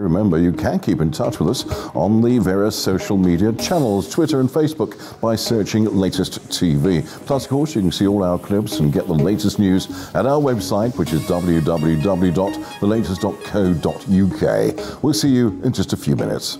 Remember, you can keep in touch with us on the various social media channels, Twitter and Facebook, by searching Latest TV. Plus, of course, you can see all our clips and get the latest news at our website, which is www.thelatest.co.uk. We'll see you in just a few minutes.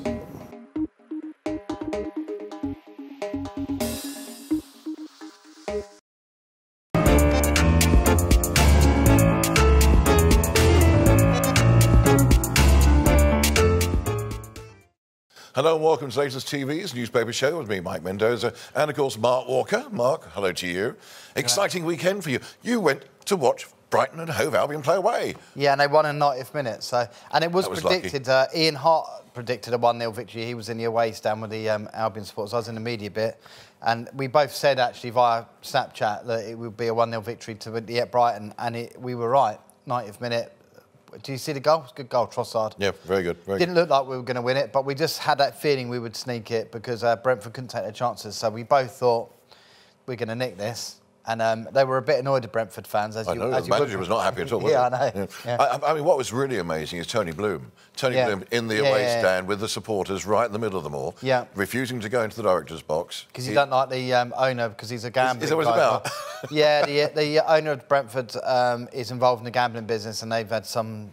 Hello and welcome to Latest TV's newspaper show with me, Mike Mendoza, and of course Mark Walker. Mark, hello to you. Exciting weekend for you. You went to watch Brighton and Hove Albion play away. Yeah, and they won in 90th minute. So, and it was, was predicted. Uh, Ian Hart predicted a one 0 victory. He was in the away stand with the um, Albion supporters. I was in the media bit, and we both said actually via Snapchat that it would be a one 0 victory to the at Brighton, and it, we were right. 90th minute. Do you see the goal? It's a good goal, Trossard. Yeah, very good. Very Didn't look like we were going to win it, but we just had that feeling we would sneak it because uh, Brentford couldn't take their chances. So we both thought we're going to nick this. And um, they were a bit annoyed at Brentford fans. As I you, know, as the you manager would. was not happy at all, yeah, he? I know. Yeah. I, I mean, what was really amazing is Tony Bloom. Tony Yeah. Bloom in the Yeah, away stand with the supporters right in the middle of them all, Yeah. refusing to go into the director's box. Because he don't like the um, owner because he's a gambler. is that what it's about? yeah, the, the owner of Brentford um, is involved in the gambling business, and they've had some.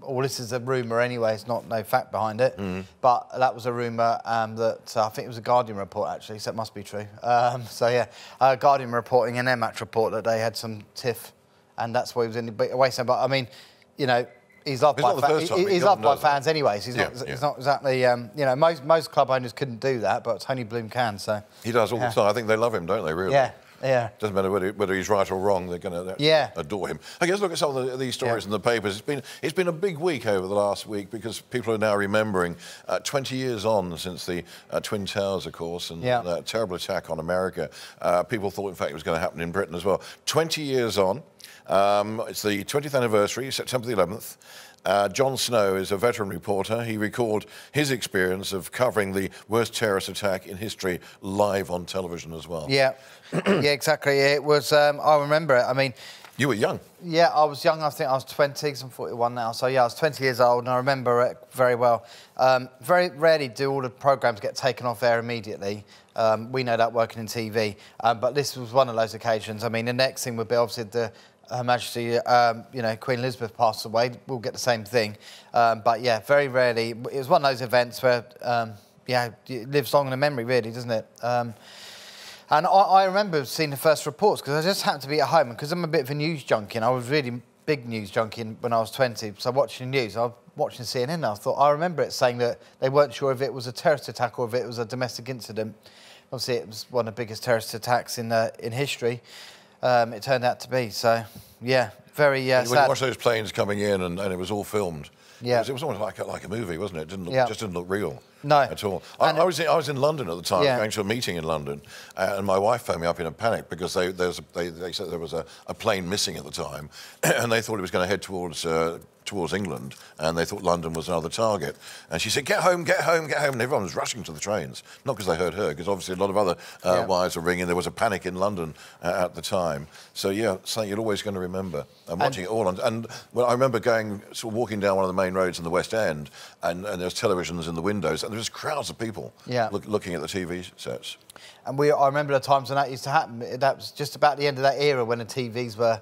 Well, this is a rumour anyway. It's not no fact behind it, Mm. but that was a rumour um, that uh, I think it was a Guardian report actually, so it must be true. Um, so yeah, uh, Guardian reporting in their match report that they had some tiff, and that's why he was in the away stand. But I mean, you know. He's loved It's by fa- he- he he's loved by does that. fans anyways. He's Yeah, not. yeah. He's not exactly. Um, you know, most most club owners couldn't do that, but Tony Bloom can. So He does all Yeah. the time. I think they love him, don't they, really? yeah, yeah. Doesn't matter whether, whether he's right or wrong, they're going to Yeah. adore him. I guess look at some of the, these stories Yeah. in the papers. It's been it's been a big week over the last week because people are now remembering uh, 20 years on since the uh, Twin Towers, of course, and Yeah. that terrible attack on America. Uh, people thought, in fact, it was going to happen in Britain as well. 20 years on. Um, it's the 20th anniversary, September the 11th. Uh, Jon Snow is a veteran reporter. He recalled his experience of covering the worst terrorist attack in history live on television as well. Yeah, yeah, exactly. It was. Um, I remember it. I mean, You were young. yeah, I was young. I think I was 20. 'cause I'm 41 now. So yeah, I was 20 years old, and I remember it very well. Um, very rarely do all the programs get taken off air immediately. Um, we know that working in TV, um, but this was one of those occasions. I mean, the next thing would be obviously the. Her Majesty, um, you know, Queen Elizabeth passed away. We'll get the same thing, um, but yeah, very rarely. It was one of those events where, um, yeah, it lives long in the memory, really, doesn't it? Um, and I, I remember seeing the first reports because I just happened to be at home because I'm a bit of a news junkie and I was really big news junkie when I was 20. So watching the news, I was watching CNN and I thought, I remember it saying that they weren't sure if it was a terrorist attack or if it was a domestic incident. Obviously, it was one of the biggest terrorist attacks in, uh, in history. Um, it turned out to be. So, yeah, very uh, When you watch those planes coming in and, and it was all filmed. Yeah. It was, it was almost like a, like a movie, wasn't it? It didn't look, Yeah. just didn't look real. No. At all. I, I, was in, I was in London at the time, Yeah. going to a meeting in London, uh, and my wife phoned me up in a panic because they, there's a, they, they said there was a, a plane missing at the time, and they thought it was going to head towards. Uh, towards England, and they thought London was another target. And she said, "Get home, get home, get home!" And everyone was rushing to the trains, not because they heard her, because obviously a lot of other uh, Yeah. wives were ringing. There was a panic in London uh, at the time. So yeah, something you're always going to remember. And watching it all on. And well, I remember going, sort of walking down one of the main roads in the West End, and, and there's televisions in the windows, and there was crowds of people Yeah. look, looking at the TV sets. And we, I remember the times when that used to happen. That was just about the end of that era when the TVs were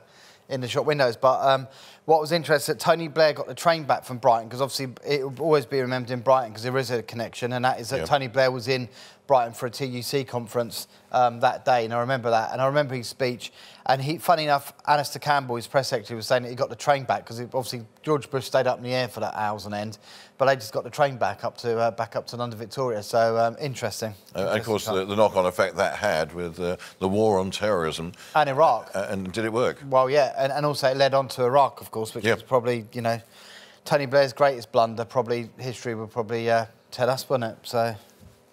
in the shop windows. But um, what was interesting, Tony Blair got the train back from Brighton because obviously it will always be remembered in Brighton because there is a connection, and that is that Yeah. Tony Blair was in Brighton for a TUC conference um, that day, and I remember that. And I remember his speech. And he, funny enough, Alastair Campbell, his press secretary, was saying that he got the train back because obviously George Bush stayed up in the air for that hours on end, but they just got the train back up to uh, back up to London Victoria. So um, interesting. Uh, and of course, the, the knock-on effect that had with uh, the war on terrorism. and Iraq. Uh, and did it work? Well, yeah, and, and also it led on to Iraq, of course, which Yeah. was probably, you know, Tony Blair's greatest blunder. Probably history would probably uh, tell us, wouldn't it? So,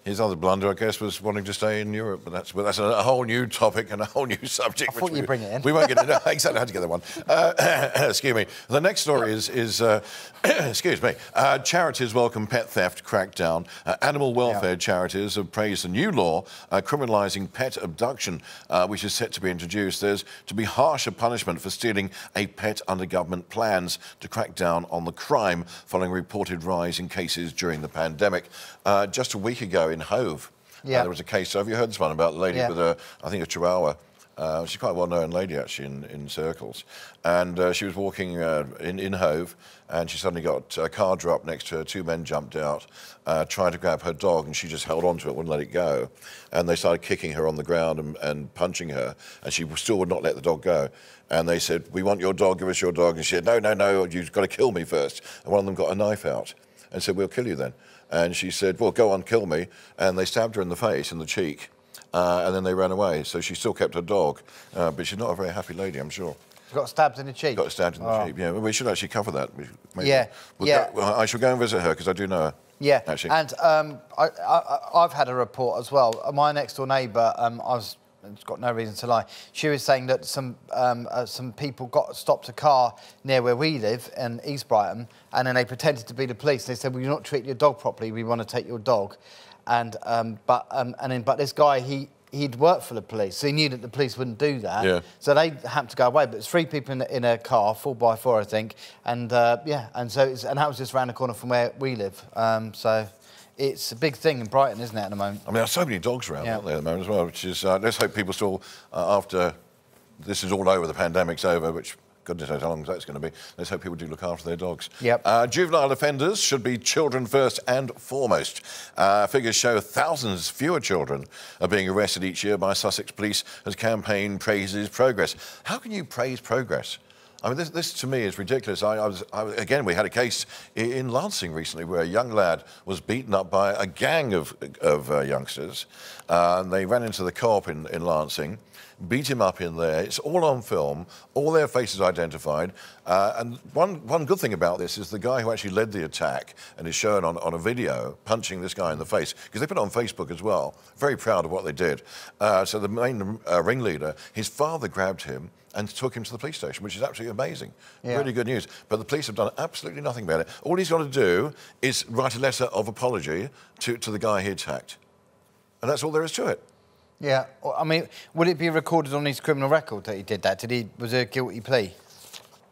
His other blunder, I guess, was wanting to stay in Europe, but that's but that's a, whole new topic and a whole new subject. I thought we, you'd bring it in. We won't get into exactly how to get that one. Uh, excuse me. The next story is is uh, excuse me. Uh, charities welcome pet theft crackdown. Uh, animal welfare Yeah. charities have praised a new law uh, criminalising pet abduction, uh, which is set to be introduced. There's to be harsher punishment for stealing a pet under government plans to crack down on the crime following a reported rise in cases during the pandemic. Uh, just a week ago in Hove, uh, there was a case. Have you heard this one about a lady Yeah. with a, I think a Chihuahua? Uh, she's quite a well-known lady actually in, in circles, and uh, she was walking uh, in, in Hove, and she suddenly got a car up next to her. Two men jumped out, uh, trying to grab her dog, and she just held on to it, wouldn't let it go, and they started kicking her on the ground and, and punching her, and she still would not let the dog go. And they said, "We want your dog. Give us your dog." And she said, "No, no, no. You've got to kill me first. And one of them got a knife out and said, "We'll kill you then." And she said, "Well, go on, kill me." And they stabbed her in the face and the cheek. Uh, and then they ran away. So she still kept her dog, uh, but she's not a very happy lady, I'm sure. She got stabbed in the cheek. Got stabbed in the Oh. cheek. Yeah, we should actually cover that. Maybe. Yeah, We'll yeah. Go, well, I shall go and visit her because I do know her. Yeah, actually. and um, I, I, I've had a report as well. My next door neighbour, um, I was it's got no reason to lie. She was saying that some um, uh, some people got stopped a car near where we live in East Brighton, and then they pretended to be the police. They said, "Well, you're not treating your dog properly. We want to take your dog," and um, but um, and then but this guy he. He'd worked for the police, so he knew that the police wouldn't do that. Yeah. So they happened to go away, but it's three people in, in a car, four by four, I think, and uh, yeah, and so it's, and that was just round the corner from where we live. Um, so it's a big thing in Brighton, isn't it, at the moment? I mean, there's so many dogs around, Yeah. aren't there, at the moment as well? Which is, uh, let's hope people still, uh, after this is all over, the pandemic's over, which goodness knows how long that's going to be. Let's hope people do look after their dogs. Yep. Uh, juvenile offenders should be children first and foremost. Uh, figures show thousands fewer children are being arrested each year by Sussex Police as campaign praises progress. How can you praise progress? I mean, this, this to me is ridiculous. I, I was, I, again, we had a case in Lancing recently where a young lad was beaten up by a gang of, of uh, youngsters. Uh, and they ran into the co-op in, in Lancing, beat him up in there. It's all on film, all their faces identified. Uh, and one, one good thing about this is the guy who actually led the attack and is shown on, on a video punching this guy in the face, because they put it on Facebook as well. Very proud of what they did. Uh, so the main uh, ringleader, his father grabbed him and took him to the police station, which is absolutely amazing. Yeah. Really good news. But the police have done absolutely nothing about it. All he's got to do is write a letter of apology to, to the guy he attacked. And that's all there is to it. Yeah. I mean, would it be recorded on his criminal record that he did that? Did he? Was there a guilty plea?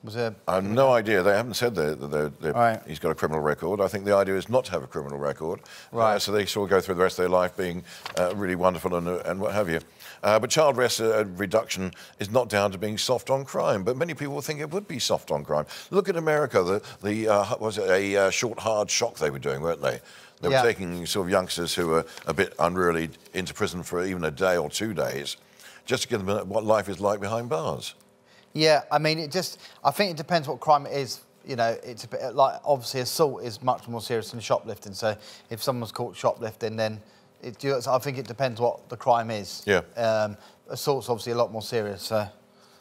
Was there? I have no idea. They haven't said that that they're, they're, Right. he's got a criminal record. I think the idea is not to have a criminal record. Uh, so they sort of go through the rest of their life being uh, really wonderful and, uh, and what have you. Uh, but child arrest uh, reduction is not down to being soft on crime, but many people think it would be soft on crime. Look at America. The, the uh, was it a uh, short, hard shock they were doing, weren't they? They were Yeah. taking sort of youngsters who were a bit unruly into prison for even a day or two days, just to give them what life is like behind bars. Yeah. I mean, it just. I think it depends what crime it is. You know, it's a bit like obviously assault is much more serious than shoplifting. So if someone's caught shoplifting, then it, you know, I think it depends what the crime is. Yeah. Um, assault's obviously a lot more serious. So.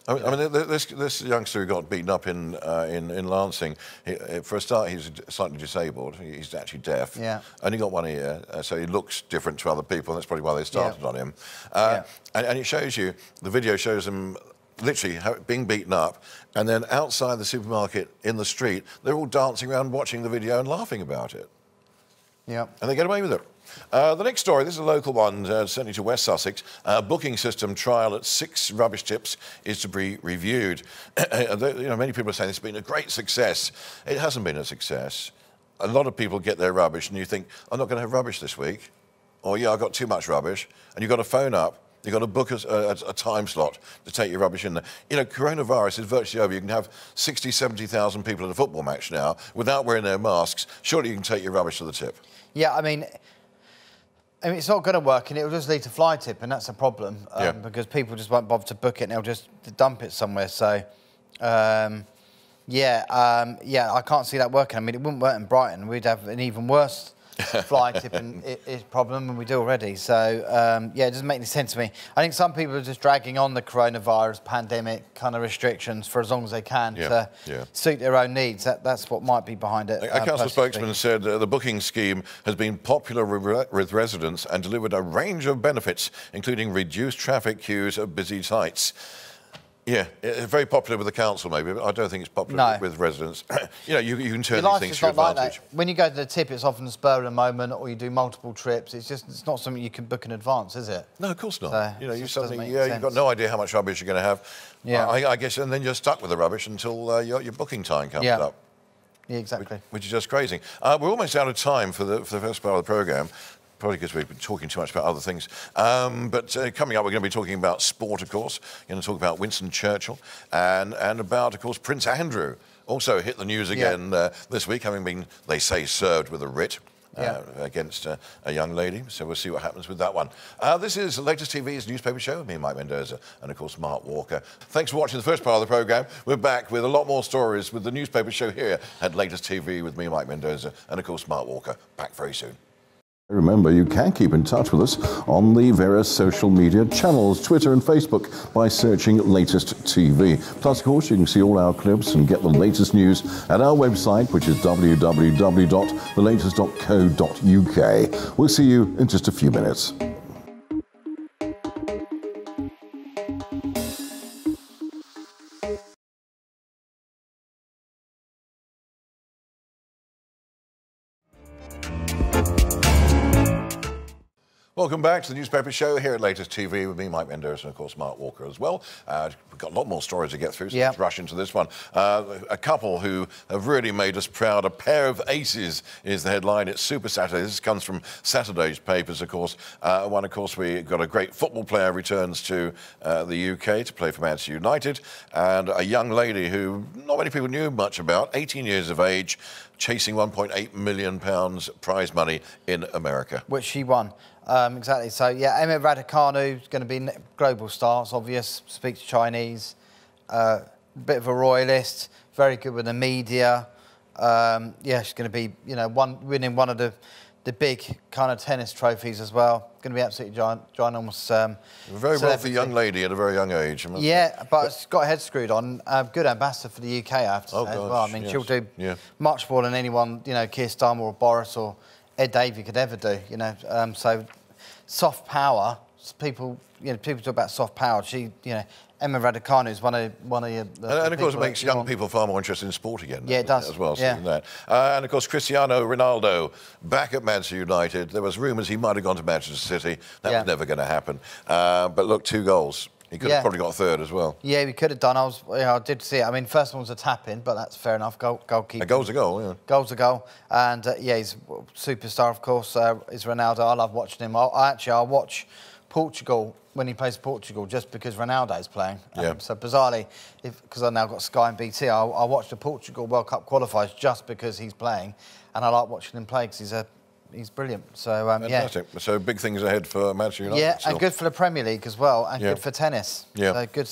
I mean, I mean, this, this youngster who got beaten up in, uh, in, in Lancing, he, for a start, he's slightly disabled. He's actually deaf. Yeah. Only got one ear, uh, so he looks different to other people. That's probably why they started Yeah. on him. Uh, Yeah. and, and it shows you, the video shows him literally being beaten up, and then outside the supermarket in the street, they're all dancing around watching the video and laughing about it Yeah. and they get away with it. Uh, the next story, this is a local one, uh, certainly to West Sussex. Uh, booking system trial at six rubbish tips is to be reviewed. You know, many people are saying it's been a great success. It hasn't been a success. A lot of people get their rubbish, and you think, I'm not going to have rubbish this week. Or, yeah, I've got too much rubbish. And you've got to phone up. You've got to book a, a, a time slot to take your rubbish in there. You know, coronavirus is virtually over. You can have 60, 70,000 people at a football match now without wearing their masks. Surely you can take your rubbish to the tip. Yeah, I mean, I mean, it's not going to work, and it'll just lead to fly tip, and that's a problem um, Yeah. because people just won't bother to book it, and they'll just dump it somewhere. So, um, yeah, um, yeah, I can't see that working. I mean, it wouldn't work in Brighton. We'd have an even worse fly tipping is a problem, and we do already. So um, yeah, it doesn't make any sense to me. I think some people are just dragging on the coronavirus pandemic kind of restrictions for as long as they can Yeah, to yeah. suit their own needs. That, that's what might be behind it. A uh, council spokesman said uh, the booking scheme has been popular with with residents and delivered a range of benefits, including reduced traffic queues at busy sites. Yeah, it's very popular with the council, maybe, but I don't think it's popular No. with residents. you know, you, you can turn Your these things to your like advantage. that. When you go to the tip, it's often spur of the moment, or you do multiple trips. It's just it's not something you can book in advance, is it? No, of course not. So, you know, you suddenly, yeah, you've got no idea how much rubbish you're going to have. Yeah. I, I guess, and then you're stuck with the rubbish until uh, your, your booking time comes Yeah. up. Yeah, exactly. which is just crazy. Uh, we're almost out of time for the, for the first part of the programme, probably because we've been talking too much about other things. Um, but uh, coming up, we're going to be talking about sport, of course. We're going to talk about Winston Churchill and, and about, of course, Prince Andrew. Also hit the news Yeah. again uh, this week, having been, they say, served with a writ. Uh, against uh, a young lady, so we'll see what happens with that one. Uh, this is the latest TV's newspaper show. with Me, Mike Mendoza, and of course Mark Walker. Thanks for watching the first part of the program. We're back with a lot more stories with the newspaper show here at Latest TV with me, Mike Mendoza, and of course Mark Walker. Back very soon. Remember, you can keep in touch with us on the various social media channels, Twitter and Facebook, by searching Latest TV. Plus, of course, you can see all our clips and get the latest news at our website, which is www.thelatest.co.uk. We'll see you in just a few minutes. Welcome back to the newspaper show here at Latest TV with me, Mike Mendoza, and of course Mark Walker as well. Uh, we've got a lot more stories to get through, so Yeah. let's rush into this one. Uh, a couple who have really made us proud. A pair of aces is the headline. It's Super Saturday. This comes from Saturday's papers, of course. Uh, one, of course, we got a great football player returns to uh, the UK to play for Manchester United, and a young lady who not many people knew much about, 18 years of age, chasing 1.8 million pounds prize money in America. which she won. Um, exactly. So yeah, Emma Raducanu is going to be global star. It's obvious. Speaks Chinese. Uh, bit of a royalist. Very good with the media. Um, yeah, she's going to be you know one winning one of the the big kind of tennis trophies as well. Going to be absolutely giant, ginormous. Um, A very wealthy young lady at a very young age. I must say. Yeah, but she's got her head screwed on. Uh, good ambassador for the UK, I have to Oh, say as well. I mean, yes. she'll do Yeah. much more than anyone, you know, Keir Starmer or Boris or Ed Davey could ever do. You know, um, so soft power. People, you know, people talk about soft power. She, you know, Emma Raducanu is one of one of your. the- And, and of course, it makes you young want. people far more interested in sport again. Yeah, it does. As well, Yeah. that. Uh, and of course, Cristiano Ronaldo back at Manchester United. There was rumours he might have gone to Manchester City. That Yeah. was never going to happen. Uh, but look, two goals. He could Yeah. have probably got a third as well. Yeah, we could have done. I was, yeah, I did see it. I mean, first one was a tap in, but that's fair enough. Goal, goalkeeper. A goal's a goal, yeah. Goal's a goal, and uh, yeah, he's a superstar, of course. Uh, is Ronaldo? I love watching him. I, I actually I watch Portugal when he plays Portugal just because Ronaldo is playing. Um, Yeah. so bizarrely, because I've now got Sky and BT, I, I watch the Portugal World Cup qualifiers just because he's playing, and I like watching him play because he's a he's brilliant. So um, yeah. So big things ahead for Manchester United. Yeah, still. and good for the Premier League as well, and Yeah. good for tennis. Yeah. So good.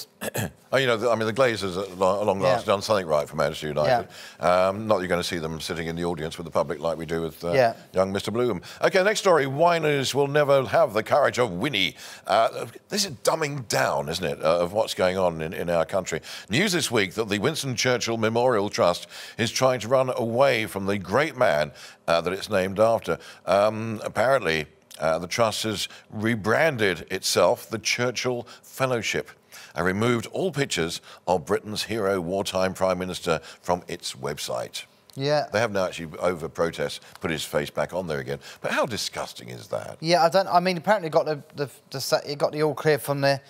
Oh, you know, I mean, the Glazers at lo- long last Yeah. done something right for Manchester United. Um, not that you're going to see them sitting in the audience with the public like we do with uh, Yeah. young Mr. Bloom. Okay, next story. Whiners will never have the courage of Winnie. Uh, this is dumbing down, isn't it, uh, of what's going on in, in our country. News this week that the Winston Churchill Memorial Trust is trying to run away from the great man uh, that it's named after. Um, apparently, uh, the trust has rebranded itself the Churchill Fellowship and removed all pictures of Britain's hero wartime prime minister from its website. Yeah. They have now actually, over protest, put his face back on there again. But how disgusting is that? Yeah, I don't. I mean, apparently got the the, the it got the all clear from the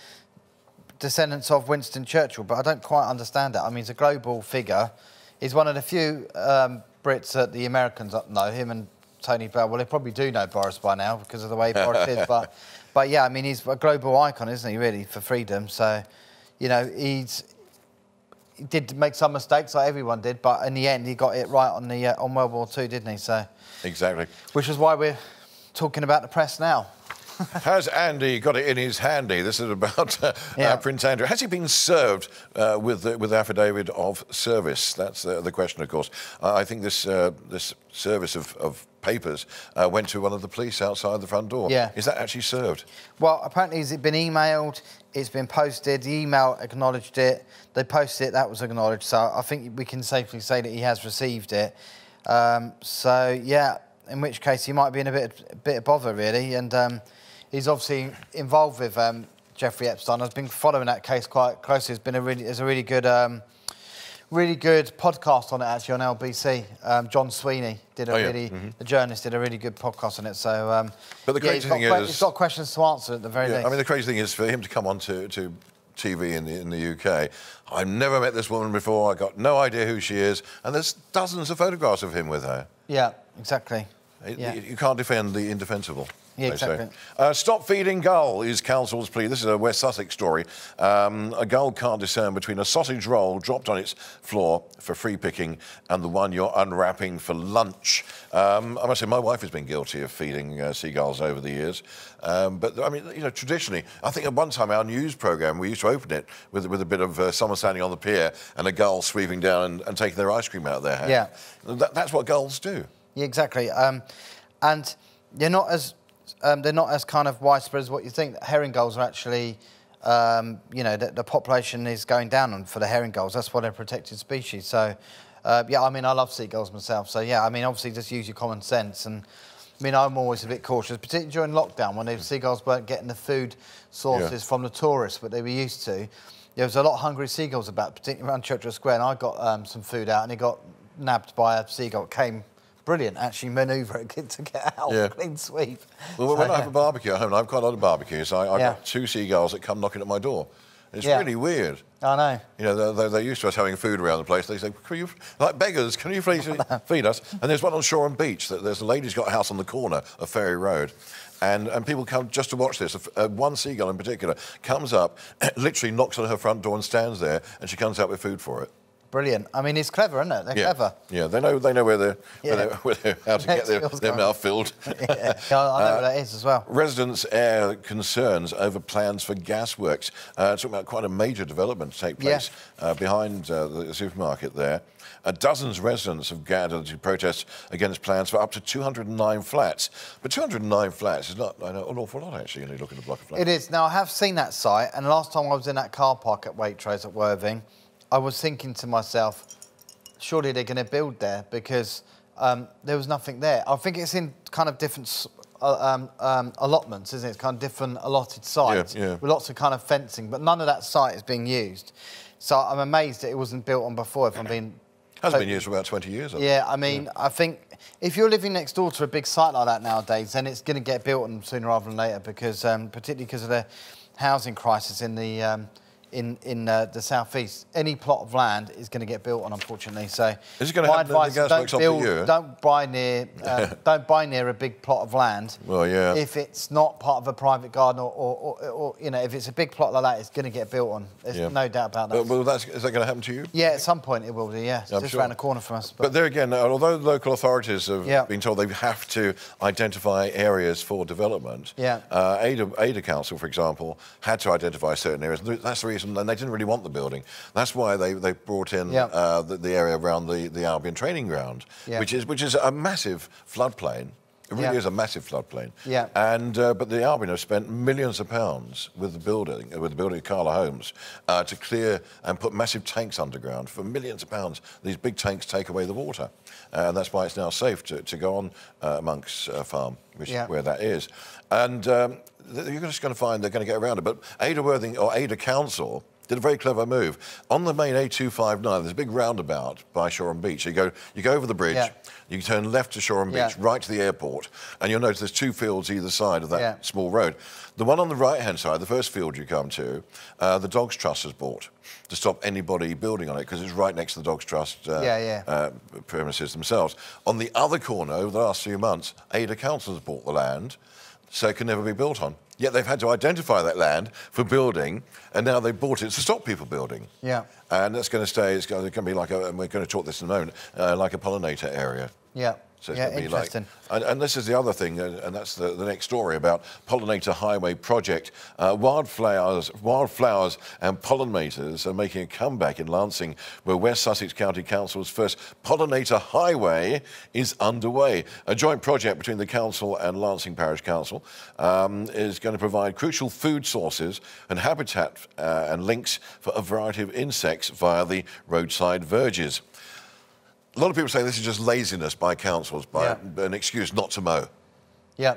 descendants of Winston Churchill, but I don't quite understand that. I mean, he's a global figure. He's one of the few um, Brits that the Americans know him and Tony Blair. Well, they probably do know Boris by now because of the way Boris is, but but yeah, I mean, he's a global icon, isn't he? Really for freedom. So, you know, he's. He did make some mistakes, like everyone did, but in the end, he got it right on the uh, on World War Two, didn't he? So, Exactly. which is why we're talking about the press now. Has Andy got it in his handy? This is about uh, Yeah. uh, Prince Andrew. Has he been served uh, with the, with affidavit of service? That's the, the question, of course. Uh, I think this uh, this service of, of papers uh, went to one of the police outside the front door. Yeah. Is that actually served? Well, apparently, it's it been emailed? It's been posted. The email acknowledged it. They posted it. That was acknowledged. So I think we can safely say that he has received it. Um, so yeah, in which case he might be in a bit, a bit of bother really, and um, he's obviously involved with um, Jeffrey Epstein. I've been following that case quite closely. It's been a really, it's a really good. Really good podcast on it actually on LBC. Um, John Sweeney did a Oh, yeah. really, the journalist did a really good podcast on it. So, um, But the yeah, crazy got thing is- he's got questions to answer at the very Yeah, least. I mean, the crazy thing is for him to come on to, to TV in the, in the UK, I've never met this woman before, I got no idea who she is, and there's dozens of photographs of him with her. yeah, exactly. It- Yeah. You can't defend the indefensible. Yeah, exactly. Uh, stop feeding gull is council's plea. This is a West Sussex story. Um, a gull can't discern between a sausage roll dropped on its floor for free picking and the one you're unwrapping for lunch. Um, I must say, my wife has been guilty of feeding uh, seagulls over the years. Um, but I mean, you know, traditionally, I think at one time our news program we used to open it with, with a bit of uh, someone standing on the pier and a gull sweeping down and, and taking their ice cream out of their hand. Yeah. That, that's what gulls do. Yeah, exactly. Um, and you're not as um, they're not as kind of widespread as what you think. Herring gulls are actually, um, you know, the, the population is going down for the herring gulls. That's why they're a protected species. So, uh, yeah, I mean, I love seagulls myself. So, yeah, I mean, obviously, just use your common sense. And I mean, I'm always a bit cautious, particularly during lockdown when the seagulls weren't getting the food sources Yeah. from the tourists, but they were used to. There was a lot of hungry seagulls about, particularly around Churchill Square, and I got um, some food out, and it got nabbed by a seagull. Came brilliant, actually, manoeuvre it to get out, Yeah. clean sweep. Well, when So, I have a barbecue at home, and I've quite a lot of barbecues, I, I've Yeah. got two seagulls that come knocking at my door. It's Yeah. really weird. I know. You know, they're, they're, they're used to us having food around the place. They say, can you, like beggars, can you please feed us? And there's one on Shoreham Beach. that- There's a lady's got a house on the corner of Ferry Road. And, and people come just to watch this. Uh, one seagull in particular comes up, literally knocks on her front door and stands there, and she comes out with food for it. Brilliant. I mean, it's clever, isn't it? They're Yeah, clever. yeah. They know they know where they're, Yeah. where they're, where they're how to get their, their mouth filled. yeah, yeah, I know what that is as well. Residents air concerns over plans for gasworks. Uh, talking about quite a major development to take Yeah. place uh, behind uh, the supermarket there. Uh, dozens of residents have gathered to protest against plans for up to 209 flats. But 209 flats is not I know, an awful lot, actually, when you look at a block of flats. It is. Now, I have seen that site, and last time I was in that car park at Waitrose at Worthing, I was thinking to myself, surely they're going to build there because um, there was nothing there. I think it's in kind of different uh, um, um, allotments, isn't it? It's kind of different allotted sites yeah. with lots of kind of fencing, but none of that site is being used. So I'm amazed that it wasn't built on before, if I'm being Hasn't been used for about 20 years. I. Yeah, I mean, I think if you're living next door to a big site like that nowadays, then it's going to get built on sooner rather than later because, um, particularly because of the housing crisis in the um, in in uh, the southeast, any plot of land is going to get built on, unfortunately. So, Is it gonna my happen in the advice don't build, don't buy near, uh, don't buy near a big plot of land. Well, yeah. If it's not part of a private garden, or, or, or, or you know, if it's a big plot like that, it's going to get built on. There's Yeah. no doubt about that. Well, well, that's, is that going to happen to you? yeah, at some point it will do. Yeah, it's I'm just sure. around the corner from us. But there again, although local authorities have Yeah. been told they have to identify areas for development, Yeah. uh, Adur, Adur Council, for example, had to identify certain areas. That's the reason, and they didn't really want the building. That's why they, they brought in Yeah. uh, the, the area around the, the Albion training ground, Yeah. which is which is a massive floodplain. It really Yeah. is a massive floodplain. Yeah. And uh, but the Albion have spent millions of pounds with the building, uh, with the building of Cala Homes, uh, to clear and put massive tanks underground for millions of pounds. These big tanks take away the water, and that's why it's now safe to, to go on uh, Monk's uh, farm, which Yeah. is where that is. And um, you're just going to find they're going to get around it. But Adur Worthing or Adur Council did a very clever move. On the main A259, there's a big roundabout by Shoreham Beach. You go, you go over the bridge, Yeah. you turn left to Shoreham Yeah. Beach, right to the airport, and you'll notice there's two fields either side of that Yeah. small road. The one on the right-hand side, the first field you come to, uh, the Dogs Trust has bought to stop anybody building on it because it's right next to the Dogs Trust uh, Yeah, yeah. Uh, premises themselves. On the other corner, over the last few months, Adur Council has bought the land, so it can never be built on. Yet they've had to identify that land for building, and now they've bought it to stop people building. Yeah. And that's going to stay, it's going to be like a, and we're going to talk this in a moment, uh, like a pollinator area. Yeah. So it's Yeah, gonna be like- interesting. and, and this is the other thing, uh, and that's the, the next story about Pollinator Highway project. Uh, wildflowers, wildflowers and pollinators are making a comeback in Lancing, where West Sussex County Council's first Pollinator Highway is underway. A joint project between the council and Lancing Parish Council um, is going to provide crucial food sources and habitat uh, and links for a variety of insects via the roadside verges. A lot of people say this is just laziness by councils, by Yeah. an excuse not to mow. Yeah.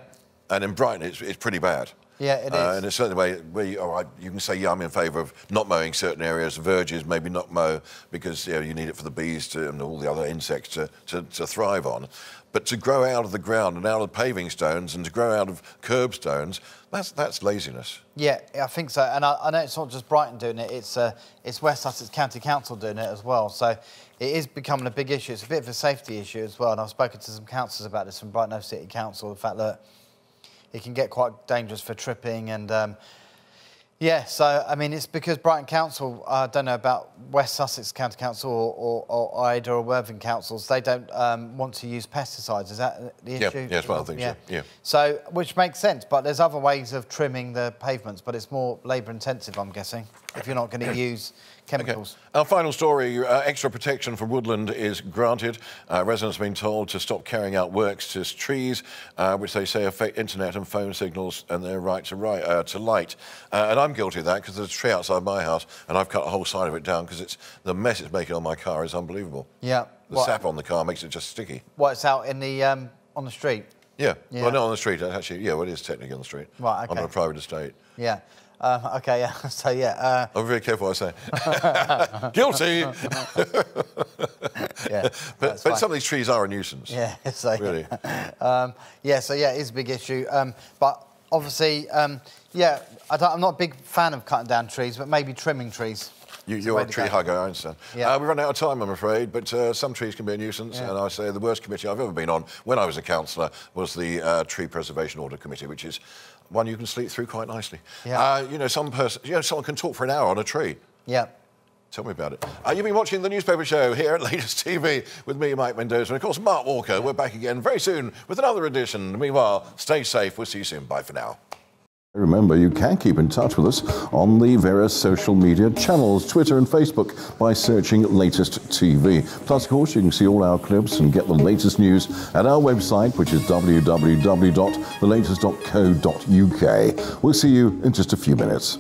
And in Brighton, it's, it's pretty bad. Yeah, it Uh, is. in a certain way, where you, all right, you can say, yeah, I'm in favour of not mowing certain areas, verges, maybe not mow because you, know, you need it for the bees to, and all the other insects to, to, to thrive on. But to grow out of the ground and out of paving stones and to grow out of curbstones, that's, that's laziness. Yeah, I think so. And I, I know it's not just Brighton doing it, it's, uh, it's West Sussex County Council doing it as well. So it is becoming a big issue. It's a bit of a safety issue as well. And I've spoken to some councillors about this from Brighton Hove City Council, the fact that it can get quite dangerous for tripping and. Um, yeah, so I mean, it's because Brighton Council, I don't know about West Sussex County Council or, or, or Adur or Worthing councils, they don't um, want to use pesticides. Is that the issue? yeah, one of the things, yeah, yeah. So, which makes sense, but there's other ways of trimming the pavements, but it's more labour intensive, I'm guessing, if you're not going to use chemicals. Our final story uh, extra protection for woodland is granted. Uh, residents have been told to stop carrying out works to trees, uh, which they say affect internet and phone signals and their right to, right, uh, to light. Uh, and I'm guilty of that because there's a tree outside my house and I've cut a whole side of it down because it's the mess it's making on my car is unbelievable. Yeah. The What- sap on the car makes it just sticky. What, it's out in the, um, on the street? Yeah. Yeah. Well, not on the street, actually. Yeah, well, it is technically on the street. Right, On a private estate. Yeah. Um, okay, yeah. So, yeah. Uh, I'm very careful what I say. Guilty! yeah. But, but some of these trees are a nuisance. Yeah, so Really. um, yeah, so yeah, it is a big issue. Um, but obviously, um, yeah, I don't, I'm not a big fan of cutting down trees, but maybe trimming trees. You, you're a tree hugger, I understand. Yeah. Uh, we've run out of time, I'm afraid, but uh, some trees can be a nuisance. Yeah. And I say the worst committee I've ever been on when I was a councillor was the uh, Tree Preservation Order Committee, which is one you can sleep through quite nicely. Yeah. Uh, you know, some person, you know, someone can talk for an hour on a tree. Yeah. Tell me about it. Uh, you've been watching the newspaper show here at Latest TV with me, Mike Mendoza, and of course, Mark Walker. We're back again very soon with another edition. Meanwhile, stay safe. We'll see you soon. Bye for now. Remember, you can keep in touch with us on the various social media channels, Twitter and Facebook, by searching Latest TV. Plus, of course, you can see all our clips and get the latest news at our website, which is www.thelatest.co.uk. We'll see you in just a few minutes.